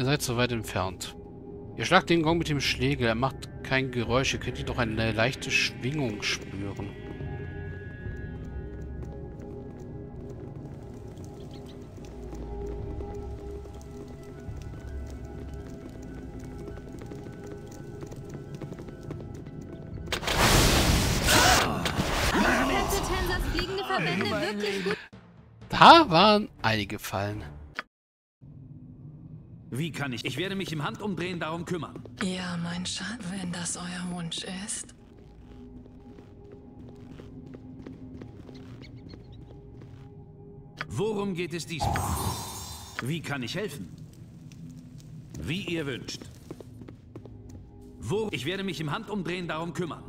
Ihr seid so weit entfernt. Ihr schlagt den Gong mit dem Schlägel. Er macht kein Geräusch. Ihr könnt jedoch eine leichte Schwingung spüren. Da waren einige Fallen. Wie kann ich? Ich werde mich im Handumdrehen darum kümmern. Ja, mein Schatz, wenn das euer Wunsch ist. Worum geht es diesmal? Wie kann ich helfen? Wie ihr wünscht. Wo? Ich werde mich im Handumdrehen darum kümmern.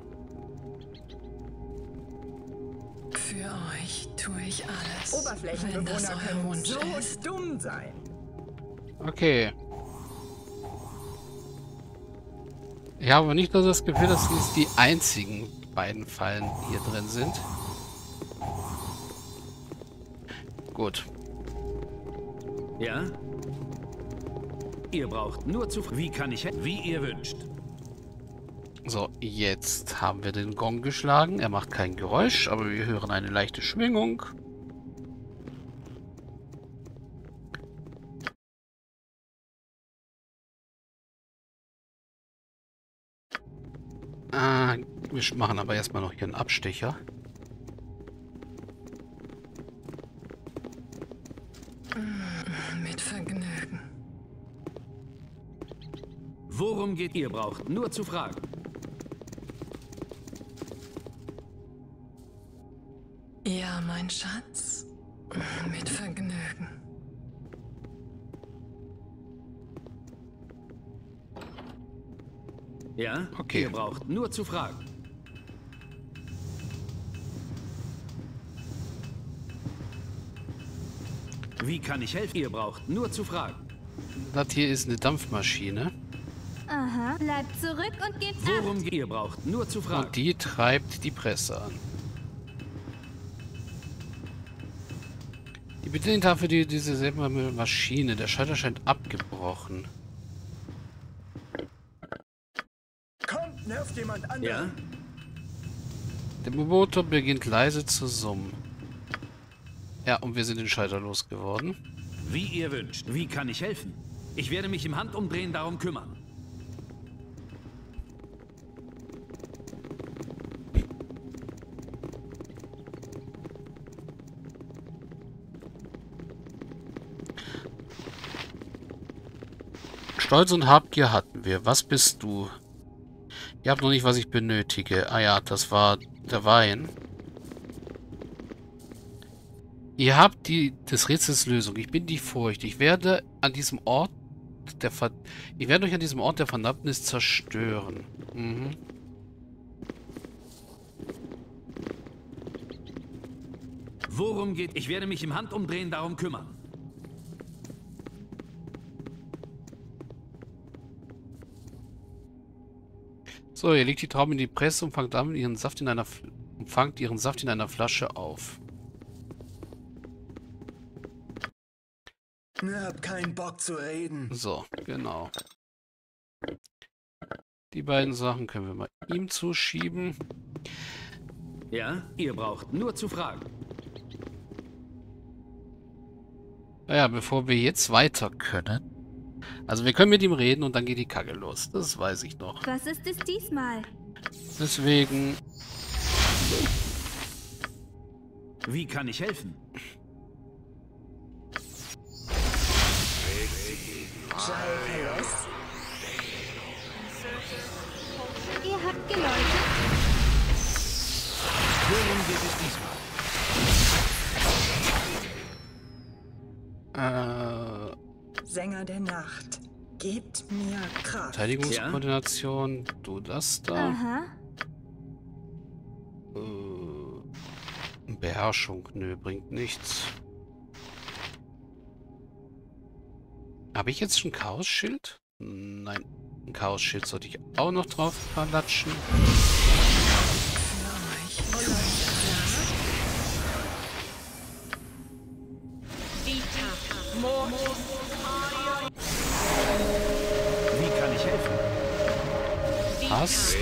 Für euch tue ich alles. wenn das Oberflächenbewohner euer können Wunsch so ist. dumm sein. Okay. Ich habe nicht nur das Gefühl, dass dies die einzigen beiden Fallen hier drin sind. Gut. Ja? Ihr braucht nur zu... Wie kann ich? Wie ihr wünscht. So, jetzt haben wir den Gong geschlagen. Er macht kein Geräusch, aber wir hören eine leichte Schwingung. Wir machen aber erstmal noch hier einen Abstecher. Mit Vergnügen. Worum geht ihr braucht nur zu fragen. Ja, mein Schatz. Mit Vergnügen. Ja? Okay. Ihr braucht nur zu fragen. Wie kann ich helfen? Ihr braucht nur zu fragen. Das hier ist eine Dampfmaschine. Aha. Bleibt zurück und gebt ab. Worum geht ihr braucht nur zu Und fragen. die treibt die Presse an. Die bedient dafür die, diese selbe Maschine. Der Schalter scheint abgebrochen. Kommt, nervt jemand anderen. Ja? Der Motor beginnt leise zu summen. Ja, und wir sind den Schalter losgeworden. Wie ihr wünscht. Wie kann ich helfen? Ich werde mich im Handumdrehen darum kümmern. Stolz und Habgier hatten wir. Was bist du? Ihr habt noch nicht, was ich benötige. Ah ja, das war der Wein. Ihr habt die des Rätsels Lösung. Ich bin die Furcht. Ich werde an diesem Ort der Ver ich werde euch an diesem Ort der Verdammnis zerstören. Mhm. Worum geht? Ich werde mich im Handumdrehen darum kümmern. So, ihr legt die Trauben in die Presse und fangt damit ihren Saft in einer F und fangt ihren Saft in einer Flasche auf. Hab keinen Bock zu reden. So, genau. Die beiden Sachen können wir mal ihm zuschieben. Ja? Ihr braucht nur zu fragen. Naja, bevor wir jetzt weiter können. Also wir können mit ihm reden und dann geht die Kacke los. Das weiß ich noch. Was ist es diesmal? Deswegen... Wie kann ich helfen? Giles, Ihr habt geläutet. Worum geht es diesmal? Äh, Sänger der Nacht. Gebt mir Kraft. Verteidigungskoordination. Du das da. Aha. Äh, Beherrschung. Nö, bringt nichts. Habe ich jetzt schon Chaos-Schild? Nein, ein Chaos-Schild sollte ich auch noch drauf verlatschen. Wie kann ich helfen? Hast.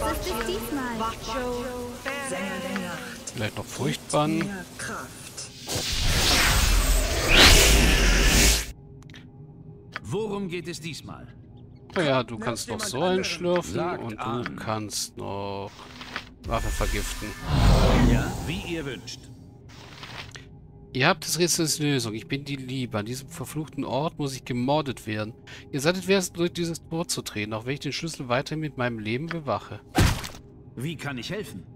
Was ist diesmal? Sänger der Nacht. Vielleicht noch Kraft. Worum geht es diesmal? Oh ja, du kannst noch so einen schlürfen Sagt und du an. kannst noch Waffe vergiften. Ja, wie ihr wünscht. Ihr habt das Rätsels Lösung. Ich bin die Liebe. An diesem verfluchten Ort muss ich gemordet werden. Ihr seid es wert, durch dieses Tor zu treten, auch wenn ich den Schlüssel weiterhin mit meinem Leben bewache. Wie kann ich helfen?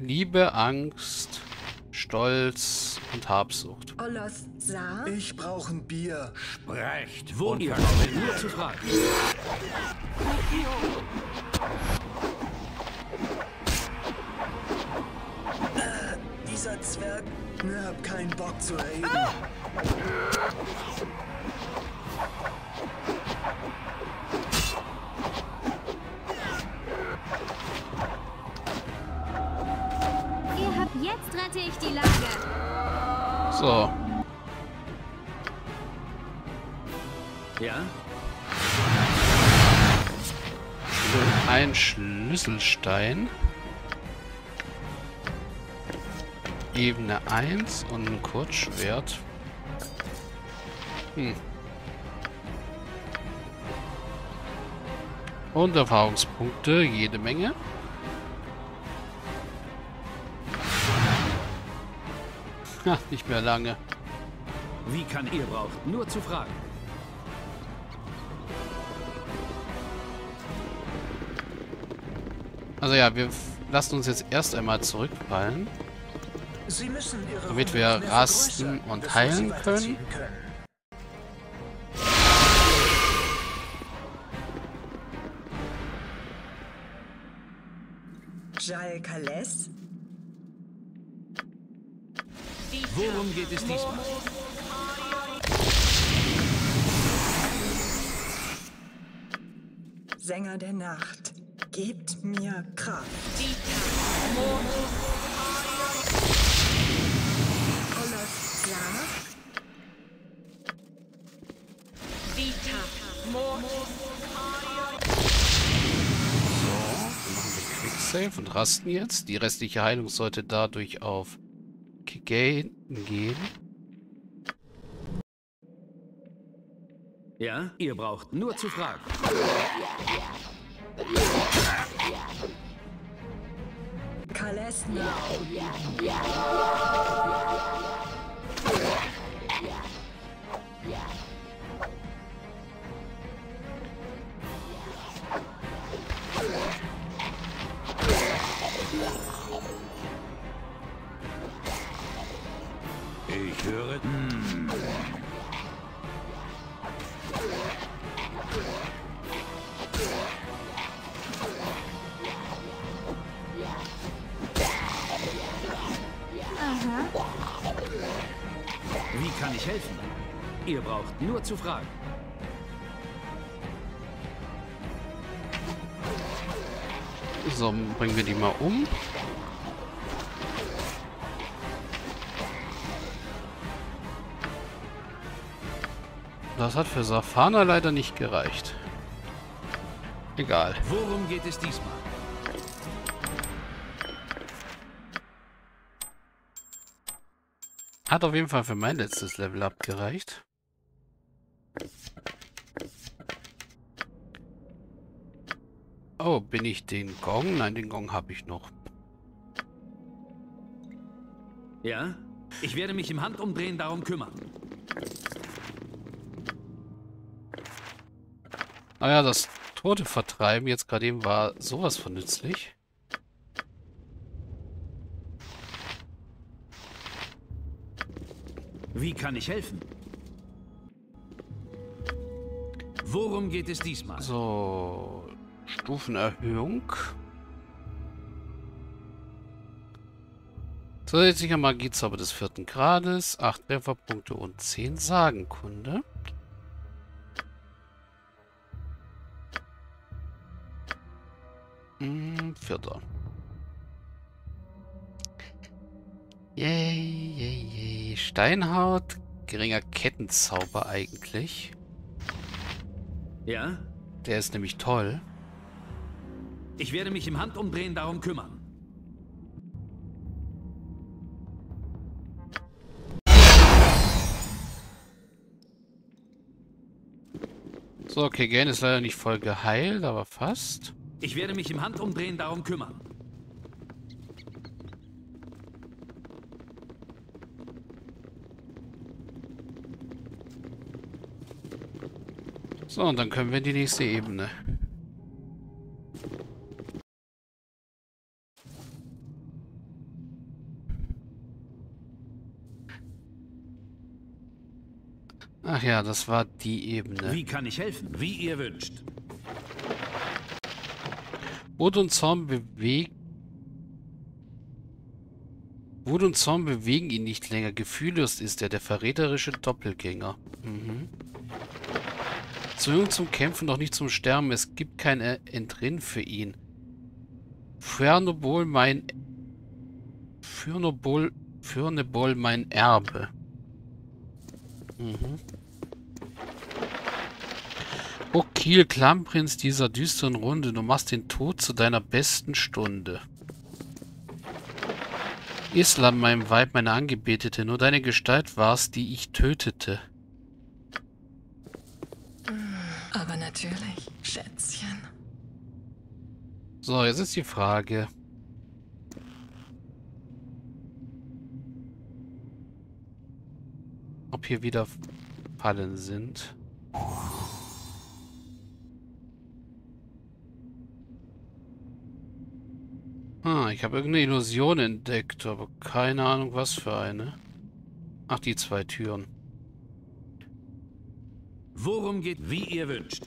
Liebe, Angst, Stolz und Habsucht. Ich brauche ein Bier. Sprecht. Wo ihr nur zu fragen. Dieser Zwerg. Ich hab keinen Bock zu reden. Ihr ein Schlüsselstein. Ebene 1 und ein Kurzschwert. Hm. Und Erfahrungspunkte, jede Menge. Ha, nicht mehr lange. Wie kann ihr braucht, nur zu fragen. Also ja, wir lassen uns jetzt erst einmal zurückfallen. Sie müssen ihre Damit wir rasten und heilen können. Jal Kales. Worum geht es diesmal? Sänger der Nacht. Gebt mir Kraft. Olos sah. Wir machen wir Quicksave und rasten jetzt. Die restliche Heilung sollte dadurch auf Kigain gehen. Ja, ihr braucht nur zu fragen. Kalesna. Ich höre. Hm. Kann ich helfen? Ihr braucht nur zu fragen. So, bringen wir die mal um. Das hat für Safana leider nicht gereicht. Egal. Worum geht es diesmal? Hat auf jeden Fall für mein letztes Level up gereicht. Oh, bin ich den Gong? Nein, den Gong habe ich noch. Ja? Ich werde mich im Handumdrehen darum kümmern. Naja, das Tote vertreiben jetzt gerade eben war sowas von nützlich. Wie kann ich helfen? Worum geht es diesmal? So, Stufenerhöhung. Zusätzlicher Magiezauber des vierten Grades, 8 Trefferpunkte und 10 Sagenkunde. Hm, vierter. Yay, yay, yay. Steinhaut, geringer Kettenzauber eigentlich. Ja? Der ist nämlich toll. Ich werde mich im Handumdrehen darum kümmern. So, okay, Gain ist leider nicht voll geheilt, aber fast. Ich werde mich im Handumdrehen darum kümmern. So, und dann können wir in die nächste Ebene. Ach ja, das war die Ebene. Wie kann ich helfen? Wie ihr wünscht. Wut und Zorn bewegt. Wut und Zorn bewegen ihn nicht länger. Gefühllos ist er, der verräterische Doppelgänger. Mhm. Zu jung zum Kämpfen, doch nicht zum Sterben. Es gibt kein Entrinnen für ihn. Fürnobol mein... Fürnobol... Fürnebol mein Erbe. Mhm. O Kiel, Klammprinz dieser düsteren Runde, du machst den Tod zu deiner besten Stunde. Islam, mein Weib, meine Angebetete, nur deine Gestalt war's, die ich tötete. Aber natürlich, Schätzchen. So, jetzt ist die Frage. Ob hier wieder Fallen sind. Ah, ich habe irgendeine Illusion entdeckt, aber keine Ahnung, was für eine. Ach, die zwei Türen. Worum geht, wie ihr wünscht.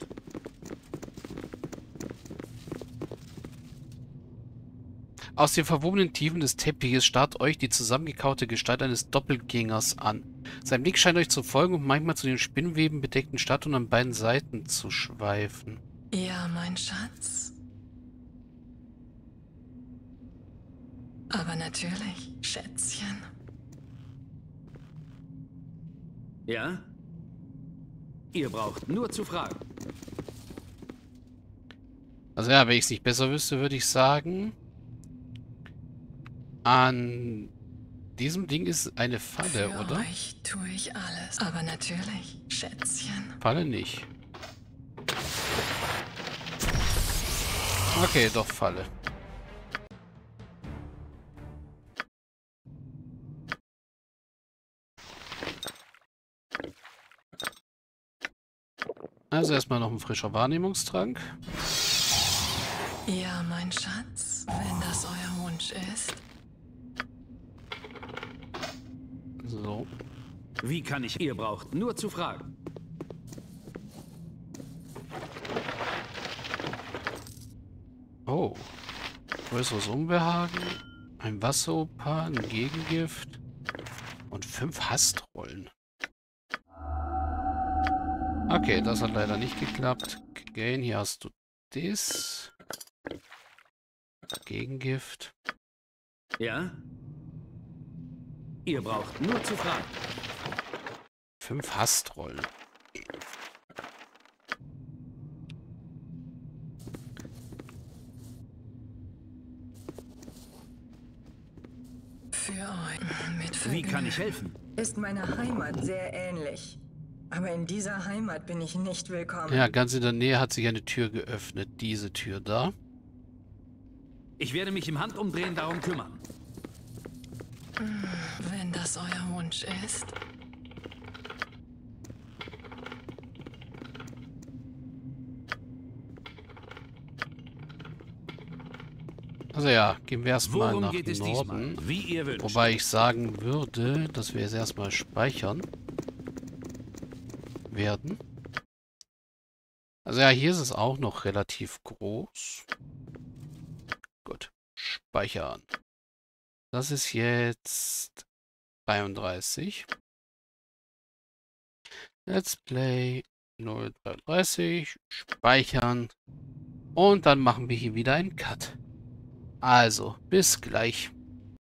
Aus den verwobenen Tiefen des Teppiches starrt euch die zusammengekaute Gestalt eines Doppelgängers an. Sein Blick scheint euch zu folgen und manchmal zu den Spinnweben bedeckten Statuen an beiden Seiten zu schweifen. Ja, mein Schatz. Aber natürlich, Schätzchen. Ja? Ihr braucht nur zu fragen. Also ja, wenn ich es nicht besser wüsste, würde ich sagen, an diesem Ding ist eine Falle, Für oder? euch tue ich alles. Aber natürlich, Schätzchen. Falle nicht. Okay, doch Falle. Also erstmal noch ein frischer Wahrnehmungstrank. Ja, mein Schatz, wenn das euer Wunsch ist. So. Wie kann ich... Ihr braucht nur zu fragen. Oh. Größeres Unbehagen, ein Wasseropal, ein Gegengift und fünf Hastrollen. Okay, das hat leider nicht geklappt. Gain, hier hast du das. Gegengift. Ja? Ihr braucht nur zu fragen. Fünf Hastrollen. Für euch. Mit Wie kann ich helfen? Ist meiner Heimat sehr ähnlich. Aber in dieser Heimat bin ich nicht willkommen. Ja, ganz in der Nähe hat sich eine Tür geöffnet. Diese Tür da. Ich werde mich im Handumdrehen darum kümmern. Wenn das euer Wunsch ist. Also ja, gehen wir erstmal Worum nach geht es Norden. diesmal? Wie ihr wünscht. Wobei ich sagen würde, dass wir jetzt erstmal speichern werden. Also ja, hier ist es auch noch relativ groß. Gut, speichern. Das ist jetzt 33. Let's Play 033, speichern und dann machen wir hier wieder einen Cut. Also, bis gleich.